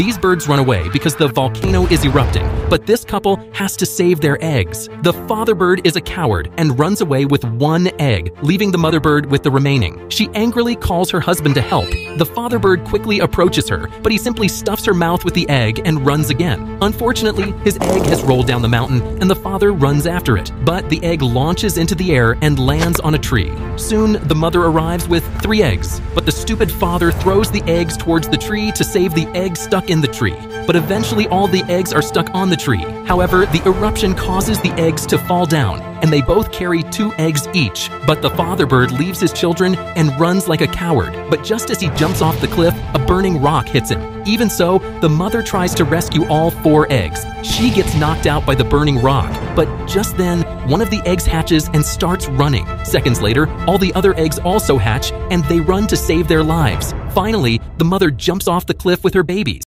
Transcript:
These birds run away because the volcano is erupting, but this couple has to save their eggs. The father bird is a coward and runs away with one egg, leaving the mother bird with the remaining. She angrily calls her husband to help. The father bird quickly approaches her, but he simply stuffs her mouth with the egg and runs again. Unfortunately, his egg has rolled down the mountain and the father runs after it, but the egg launches into the air and lands on a tree. Soon, the mother arrives with three eggs, but the stupid father throws the eggs towards the tree to save the egg stuck in the tree. But eventually, all the eggs are stuck on the tree. However, the eruption causes the eggs to fall down, and they both carry two eggs each. But the father bird leaves his children and runs like a coward. But just as he jumps off the cliff, a burning rock hits him. Even so, the mother tries to rescue all four eggs. She gets knocked out by the burning rock, but just then, one of the eggs hatches and starts running. Seconds later, all the other eggs also hatch and they run to save their lives. Finally, the mother jumps off the cliff with her babies.